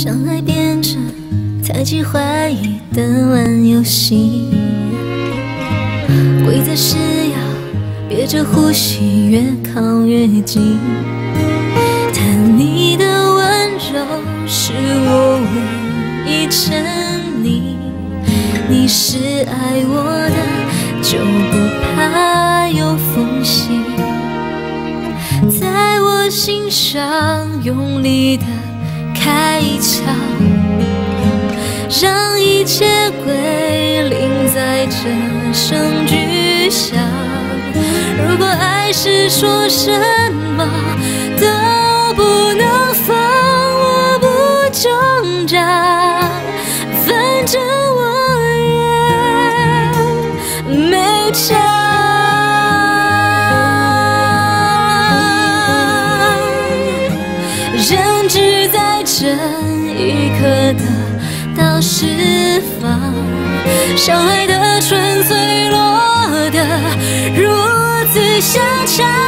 相爱变成猜忌怀疑的玩游戏，规则是要憋着呼吸，越靠越近。但你的温柔是我唯一沉溺，你是爱我的，就不怕有缝隙，在我心上用力的。开枪，让一切归零在这声巨响。如果爱是说什么人只在这一刻得到释放，相爱的纯粹落得如此下场。